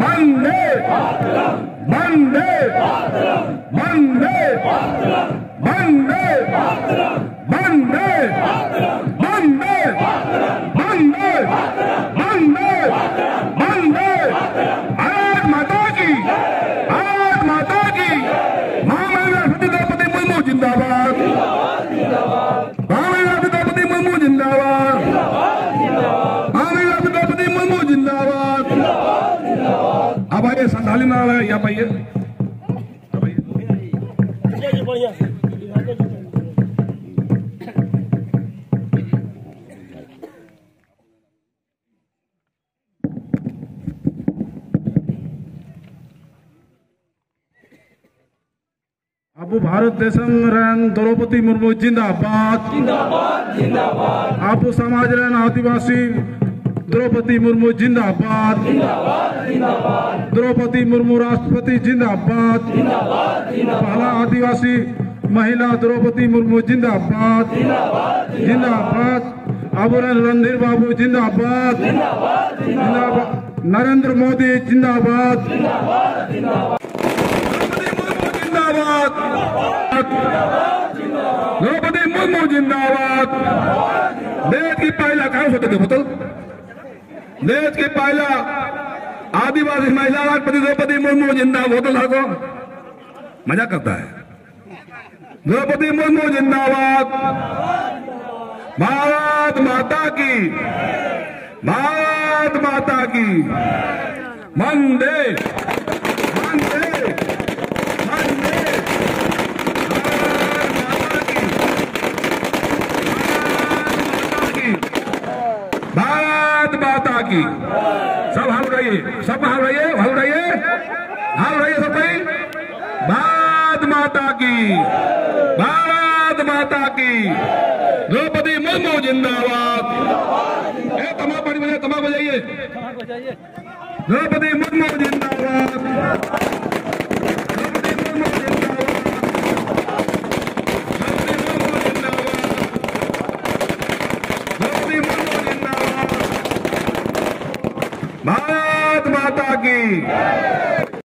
वंदे वंदे वंदे वंदे ਕਰਦੇ ਸੰਧਾਲੀ ਨਾਲ ਆ ਭਾਈ ਆ ਭਾਈ अब भारत द्रौपदी मुर्मू जिंदाबाद। अब समाज आदिवासी, द्रौपदी मुर्मू जिंदाबाद जिंदाबाद जिंदाबाद। द्रौपदी मुर्मू राष्ट्रपति जिंदाबाद। पहला आदिवासी महिला द्रौपदी मुर्मू जिंदाबाद। जिंदाबाद। अबुरन रणधीर बाबू जिंदाबाद। जिंदाबाद। नरेंद्र मोदी जिंदाबाद। द्रौपदी मुर्मू जिंदाबाद। देश की पहला कहा बोतल? देश की पहला आदिवासी महिला राष्ट्रपति द्रौपदी मुर्मू जिंदाबाद होटल को मज़ा करता है। द्रौपदी मुर्मू जिंदाबाद। भारत माता की। भारत माता की। वंदे। वंदे। वंदे। भारत माता की। सब हाल रहिए, सब हाल रहिए हाल रहिए हाल रहिए सब भाई भारत माता की, भारत माता की। द्रौपदी मुर्मू जिंदाबाद। ए, तमाम बड़ी बजाइए तमा बजाइए। द्रौपदी मुर्मू जिंदाबाद। Yeah.